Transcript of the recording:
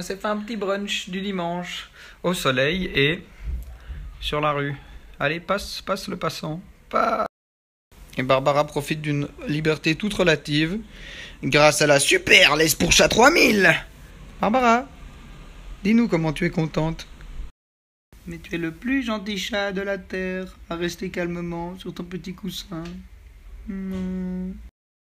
On s'est fait un petit brunch du dimanche au soleil et sur la rue. Allez, passe, passe le passant. Pas. Et Barbara profite d'une liberté toute relative grâce à la super laisse pour chat 3000. Barbara, dis-nous comment tu es contente. Mais tu es le plus gentil chat de la terre à rester calmement sur ton petit coussin.